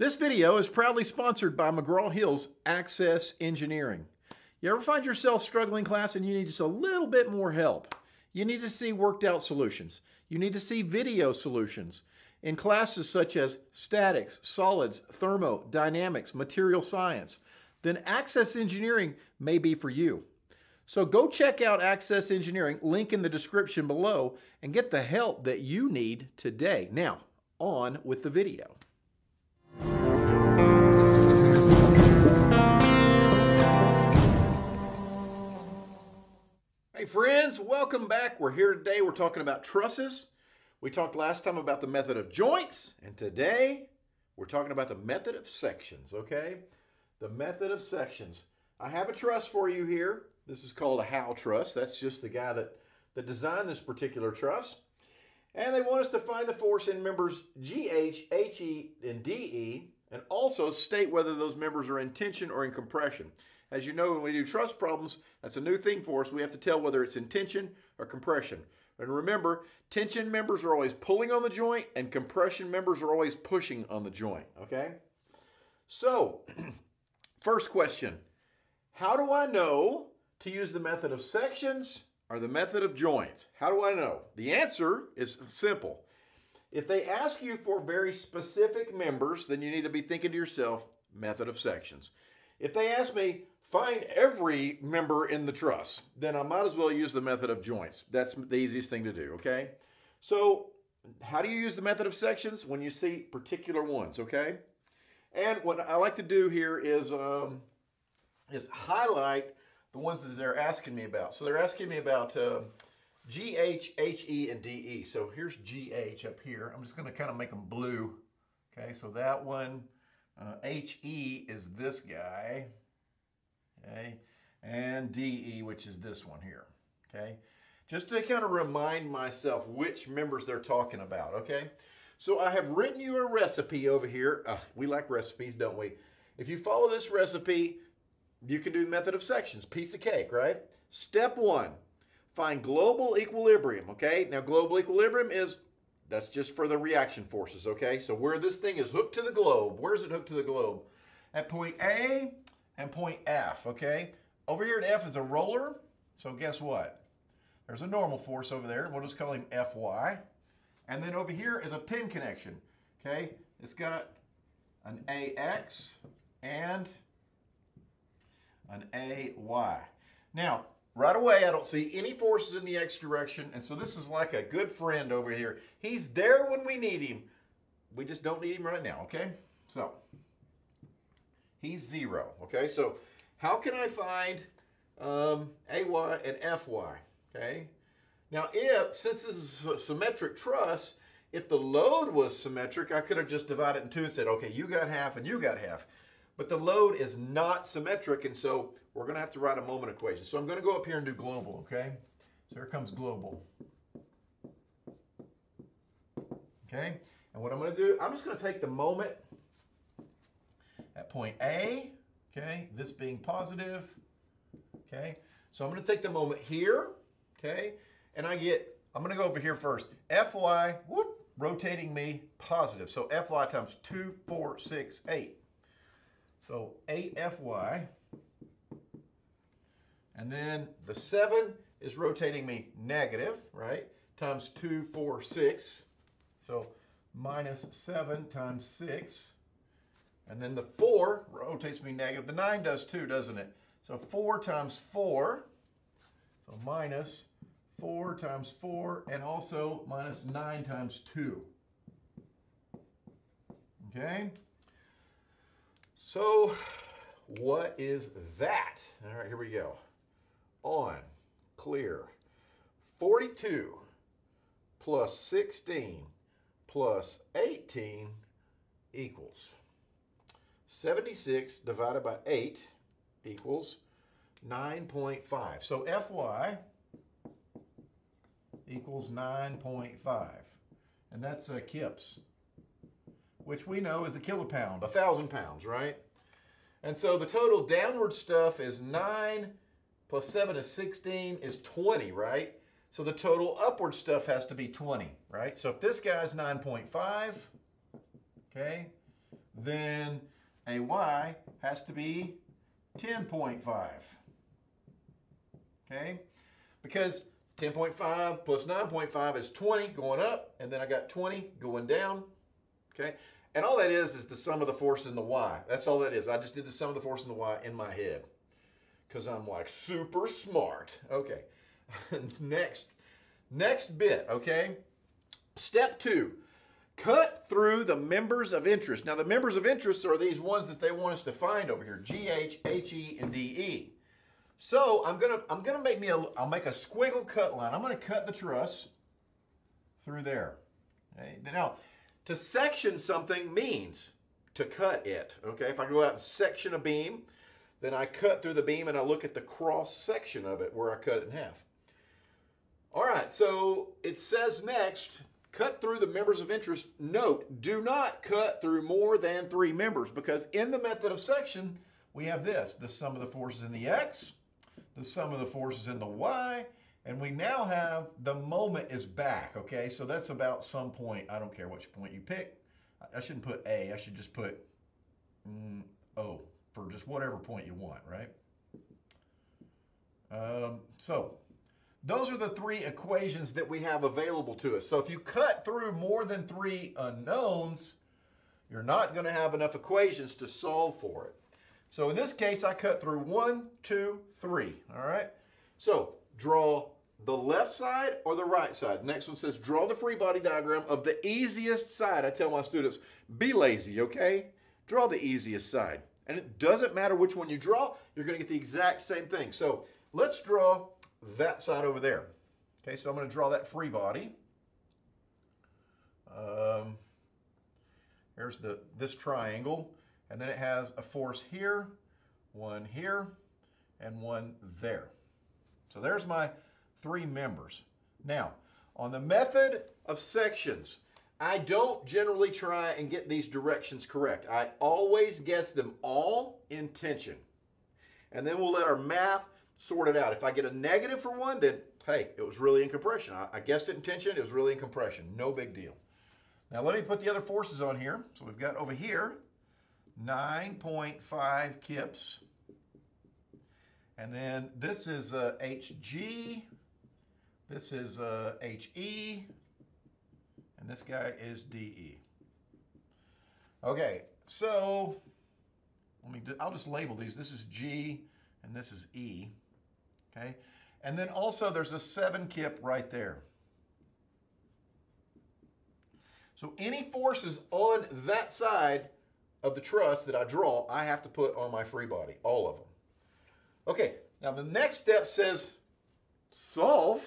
This video is proudly sponsored by McGraw-Hill's Access Engineering. You ever find yourself struggling class and you need just a little bit more help? You need to see worked out solutions. You need to see video solutions in classes such as statics, solids, thermodynamics, material science. Then Access Engineering may be for you. So go check out Access Engineering, link in the description below, and get the help that you need today. Now, on with the video. Hey friends, welcome back. We're here today. We're talking about trusses. We talked last time about the method of joints, and today we're talking about the method of sections, okay? The method of sections. I have a truss for you here. This is called a Howe truss. That's just the guy that, that designed this particular truss. And they want us to find the force in members GH, HE, and DE, and also state whether those members are in tension or in compression. As you know, when we do truss problems, that's a new thing for us. We have to tell whether it's in tension or compression. And remember, tension members are always pulling on the joint and compression members are always pushing on the joint, okay? So, first question, how do I know to use the method of sections or the method of joints? How do I know? The answer is simple. If they ask you for very specific members, then you need to be thinking to yourself, method of sections. If they ask me, find every member in the truss, then I might as well use the method of joints. That's the easiest thing to do, okay? So how do you use the method of sections? When you see particular ones, okay? And what I like to do here is, um, is highlight the ones that they're asking me about. So they're asking me about uh, GH, HE, and DE. So here's GH up here. I'm just going to kind of make them blue. Okay, so that one, uh, HE is this guy okay? And DE, which is this one here, okay? Just to kind of remind myself which members they're talking about, okay? So I have written you a recipe over here. Uh, we like recipes, don't we? If you follow this recipe, you can do method of sections, piece of cake, right? Step one, find global equilibrium, okay? Now global equilibrium is, that's just for the reaction forces, okay? So where this thing is hooked to the globe, where is it hooked to the globe? At point A, and point F, okay? Over here at F is a roller, so guess what? There's a normal force over there. We'll just call him Fy. And then over here is a pin connection, okay? It's got an AX and an AY. Now, right away, I don't see any forces in the X direction, and so this is like a good friend over here. He's there when we need him. We just don't need him right now, okay? So, he's zero. Okay, so how can I find um, AY and FY? Okay, now if, since this is a symmetric truss, if the load was symmetric, I could have just divided in two and said, okay, you got half and you got half. But the load is not symmetric, and so we're going to have to write a moment equation. So I'm going to go up here and do global, okay? So here comes global. Okay, and what I'm going to do, I'm just going to take the moment at point A, okay, this being positive, okay. So I'm going to take the moment here, okay, and I get, I'm going to go over here first. Fy, whoop, rotating me positive. So Fy times 2, 4, 6, 8. So 8 Fy. And then the 7 is rotating me negative, right? Times two, four, six. So minus 7 times 6 and then the 4 rotates me negative. The 9 does too, doesn't it? So 4 times 4, so minus 4 times 4, and also minus 9 times 2. Okay? So what is that? All right, here we go. On, clear. 42 plus 16 plus 18 equals 76 divided by 8 equals 9.5. So Fy equals 9.5. And that's a kips, which we know is a kilopound, a thousand pounds, right? And so the total downward stuff is 9 plus 7 is 16 is 20, right? So the total upward stuff has to be 20, right? So if this guy's 9.5, okay, then a y has to be 10.5. Okay? Because 10.5 plus 9.5 is 20 going up, and then I got 20 going down. Okay? And all that is is the sum of the force in the y. That's all that is. I just did the sum of the force in the y in my head because I'm like super smart. Okay. next, next bit, okay? Step two, cut through the members of interest. Now the members of interest are these ones that they want us to find over here, G, H, H, E, and D, E. So I'm gonna I'm gonna make me a I'll make a squiggle cut line. I'm gonna cut the truss through there. Okay. Now, to section something means to cut it. Okay, if I go out and section a beam, then I cut through the beam and I look at the cross section of it where I cut it in half. All right, so it says next, cut through the members of interest. Note, do not cut through more than three members because in the method of section, we have this, the sum of the forces in the x, the sum of the forces in the y, and we now have the moment is back, okay? So that's about some point. I don't care which point you pick. I shouldn't put A. I should just put mm, O for just whatever point you want, right? Um, so those are the three equations that we have available to us. So if you cut through more than three unknowns, you're not going to have enough equations to solve for it. So in this case, I cut through one, two, three, all right? So draw the left side or the right side. Next one says draw the free body diagram of the easiest side. I tell my students, be lazy, okay? Draw the easiest side. And it doesn't matter which one you draw, you're going to get the exact same thing. So let's draw that side over there. Okay, so I'm going to draw that free body. Um, here's the this triangle, and then it has a force here, one here, and one there. So there's my three members. Now, on the method of sections, I don't generally try and get these directions correct. I always guess them all in tension. And then we'll let our math sort it out. If I get a negative for one, then hey, it was really in compression. I, I guessed it in tension, it was really in compression. No big deal. Now let me put the other forces on here. So we've got over here 9.5 kips. And then this is uh, HG. This is uh, HE. And this guy is DE. Okay, so let me, do, I'll just label these. This is G and this is E okay? And then also there's a seven kip right there. So any forces on that side of the truss that I draw, I have to put on my free body, all of them. Okay, now the next step says solve.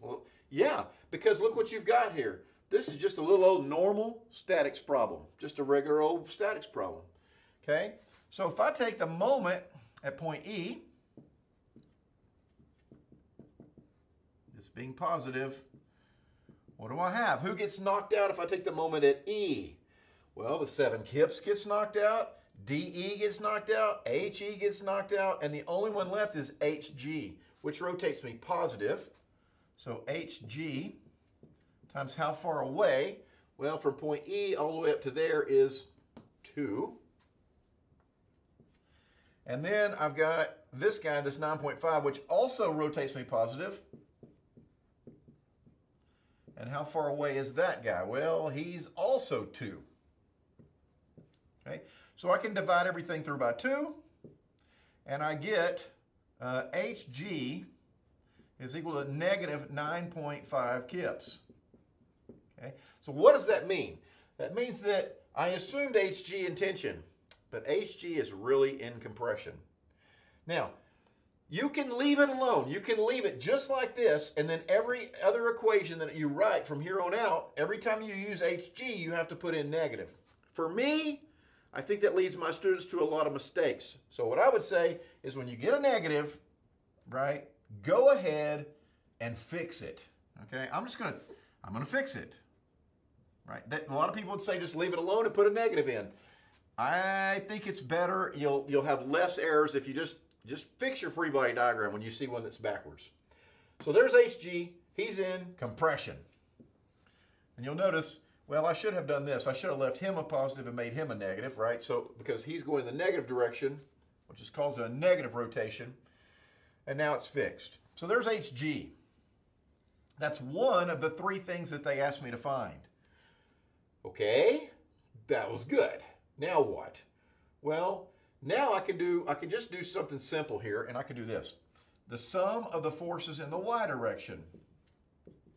Well, yeah, because look what you've got here. This is just a little old normal statics problem, just a regular old statics problem. Okay, so if I take the moment at point E, being positive. What do I have? Who gets knocked out if I take the moment at E? Well, the seven kips gets knocked out, DE gets knocked out, HE gets knocked out, and the only one left is HG, which rotates me positive. So HG times how far away? Well, from point E all the way up to there is 2. And then I've got this guy, this 9.5, which also rotates me positive. And how far away is that guy? Well, he's also 2. Okay, so I can divide everything through by 2, and I get uh, Hg is equal to negative 9.5 kips. Okay, so what does that mean? That means that I assumed Hg in tension, but Hg is really in compression. Now, you can leave it alone. You can leave it just like this, and then every other equation that you write from here on out, every time you use HG, you have to put in negative. For me, I think that leads my students to a lot of mistakes. So what I would say is when you get a negative, right, go ahead and fix it. Okay, I'm just gonna, I'm gonna fix it. Right, that, a lot of people would say just leave it alone and put a negative in. I think it's better. You'll you'll have less errors if you just just fix your free body diagram when you see one that's backwards. So there's HG. He's in compression. And you'll notice Well, I should have done this. I should have left him a positive and made him a negative, right? So, because he's going in the negative direction, which is causing a negative rotation, and now it's fixed. So there's HG. That's one of the three things that they asked me to find. Okay, that was good. Now what? Well, now I can do, I can just do something simple here, and I can do this. The sum of the forces in the y direction.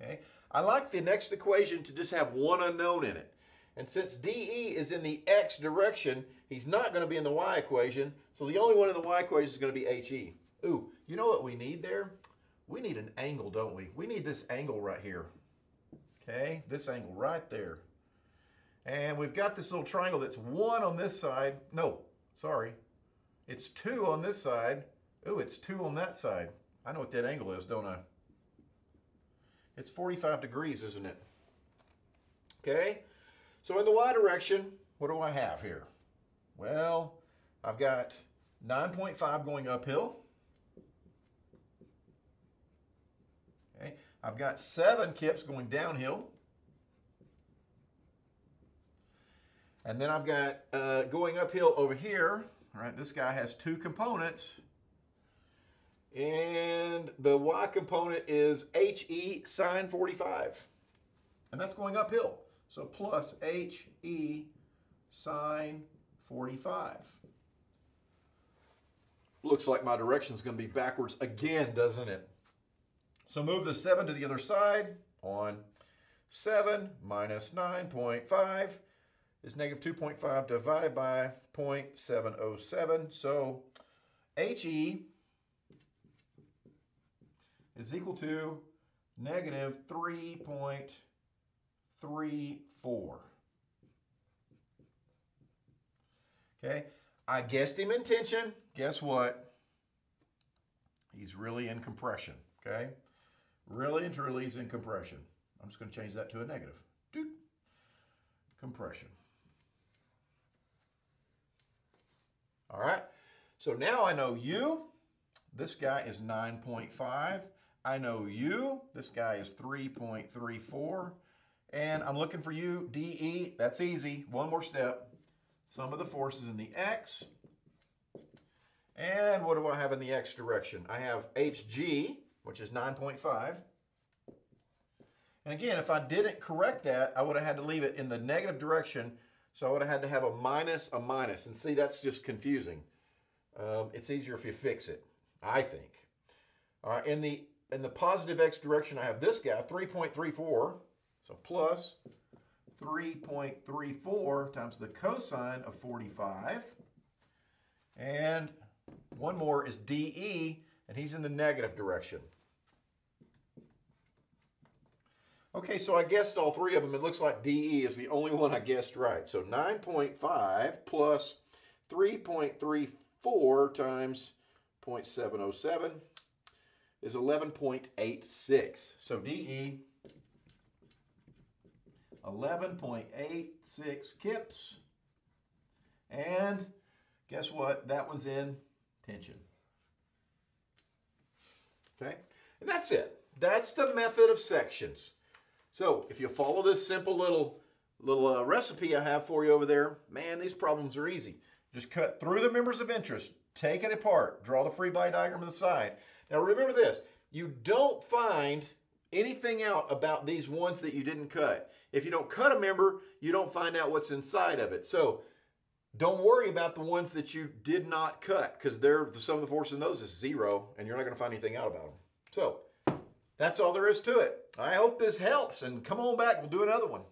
Okay, I like the next equation to just have one unknown in it. And since DE is in the x direction, he's not going to be in the y equation, so the only one in the y equation is going to be HE. Ooh, you know what we need there? We need an angle, don't we? We need this angle right here. Okay, this angle right there. And we've got this little triangle that's one on this side. No, sorry. It's two on this side. Ooh, it's two on that side. I know what that angle is, don't I? It's 45 degrees, isn't it? Okay, so in the y direction, what do I have here? Well, I've got 9.5 going uphill. Okay, I've got seven kips going downhill. And then I've got uh, going uphill over here, right, this guy has two components. And the y component is HE sine 45. And that's going uphill. So plus HE sine 45. Looks like my direction is going to be backwards again, doesn't it? So move the 7 to the other side on 7 minus 9.5 is negative 2.5 divided by 0.707. So HE is equal to negative 3.34. Okay, I guessed him in tension. Guess what? He's really in compression, okay? Really and truly he's in compression. I'm just going to change that to a negative. Doot. Compression. All right, so now I know you, This guy is 9.5. I know you, This guy is 3.34. And I'm looking for you, DE. That's easy. One more step. Sum of the forces in the X. And what do I have in the X direction? I have HG, which is 9.5. And again, if I didn't correct that, I would have had to leave it in the negative direction. So I would have had to have a minus, a minus. And see, that's just confusing. Um, it's easier if you fix it, I think. All right, in the in the positive x direction, I have this guy, 3.34. So plus 3.34 times the cosine of 45. And one more is DE, and he's in the negative direction. Okay, so I guessed all three of them. It looks like DE is the only one I guessed right. So 9.5 plus 3.34 times 0.707 is 11.86. So DE, 11.86 kips. And guess what? That one's in tension. Okay? And that's it. That's the method of sections. So if you follow this simple little little uh, recipe I have for you over there, man, these problems are easy. Just cut through the members of interest, take it apart, draw the free body diagram on the side, now remember this, you don't find anything out about these ones that you didn't cut. If you don't cut a member, you don't find out what's inside of it. So don't worry about the ones that you did not cut because they're the sum of the forces in those is zero and you're not going to find anything out about them. So that's all there is to it. I hope this helps and come on back. We'll do another one.